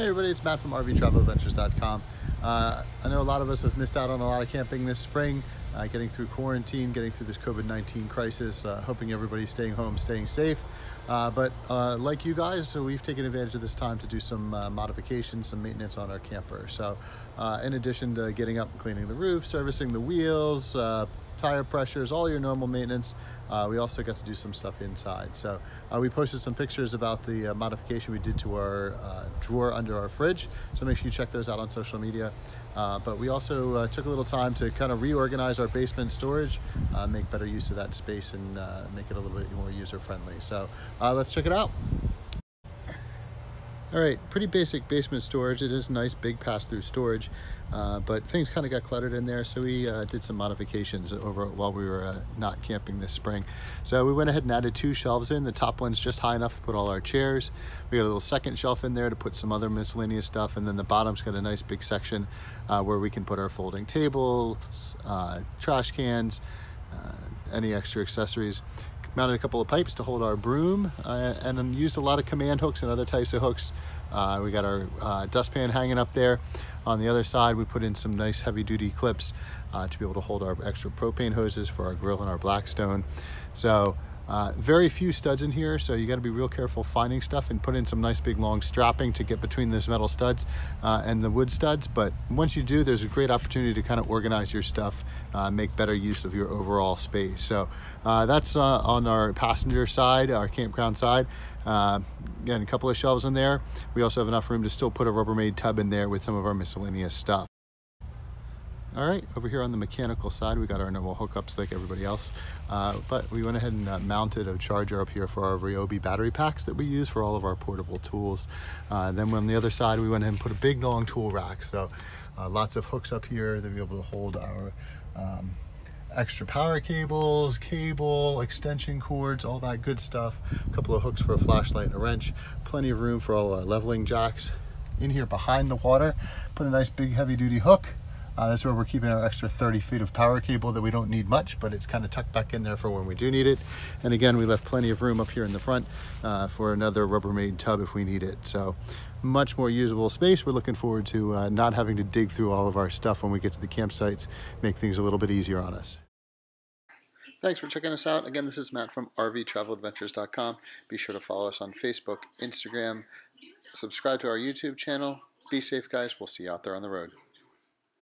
Hey everybody, it's Matt from RVTravelAdventures.com. Uh, I know a lot of us have missed out on a lot of camping this spring, uh, getting through quarantine, getting through this COVID-19 crisis, uh, hoping everybody's staying home, staying safe. Uh, but uh, like you guys, we've taken advantage of this time to do some uh, modifications, some maintenance on our camper. So in addition to getting up and cleaning the roof, servicing the wheels, tire pressures, all your normal maintenance. Uh, we also got to do some stuff inside. So uh, we posted some pictures about the uh, modification we did to our uh, drawer under our fridge. So make sure you check those out on social media. Uh, but we also uh, took a little time to kind of reorganize our basement storage, uh, make better use of that space and uh, make it a little bit more user friendly. So uh, let's check it out. All right, pretty basic basement storage. It is nice big pass-through storage, uh, but things kind of got cluttered in there, so we uh, did some modifications over while we were uh, not camping this spring. So we went ahead and added two shelves in. The top one's just high enough to put all our chairs. We got a little second shelf in there to put some other miscellaneous stuff, and then the bottom's got a nice big section uh, where we can put our folding tables, uh, trash cans, uh, any extra accessories mounted a couple of pipes to hold our broom uh, and used a lot of command hooks and other types of hooks. Uh, we got our uh, dustpan hanging up there. On the other side, we put in some nice heavy duty clips uh, to be able to hold our extra propane hoses for our grill and our Blackstone. So uh, very few studs in here, so you got to be real careful finding stuff and put in some nice big long strapping to get between those metal studs uh, and the wood studs. But once you do, there's a great opportunity to kind of organize your stuff, uh, make better use of your overall space. So uh, that's uh, on our passenger side, our campground side. Again, a couple of shelves in there. We also have enough room to still put a Rubbermaid tub in there with some of our miscellaneous stuff. All right, over here on the mechanical side, we got our normal hookups like everybody else, uh, but we went ahead and uh, mounted a charger up here for our Ryobi battery packs that we use for all of our portable tools. Uh, then on the other side, we went ahead and put a big long tool rack. So uh, lots of hooks up here to be able to hold our um, extra power cables, cable, extension cords, all that good stuff. A couple of hooks for a flashlight and a wrench. Plenty of room for all our leveling jacks. In here behind the water, put a nice big heavy duty hook uh, that's where we're keeping our extra 30 feet of power cable that we don't need much, but it's kind of tucked back in there for when we do need it. And again, we left plenty of room up here in the front uh, for another Rubbermaid tub if we need it. So much more usable space. We're looking forward to uh, not having to dig through all of our stuff when we get to the campsites, make things a little bit easier on us. Thanks for checking us out. Again, this is Matt from RVTravelAdventures.com. Be sure to follow us on Facebook, Instagram, subscribe to our YouTube channel. Be safe, guys. We'll see you out there on the road.